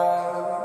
Amen.